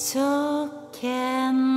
So can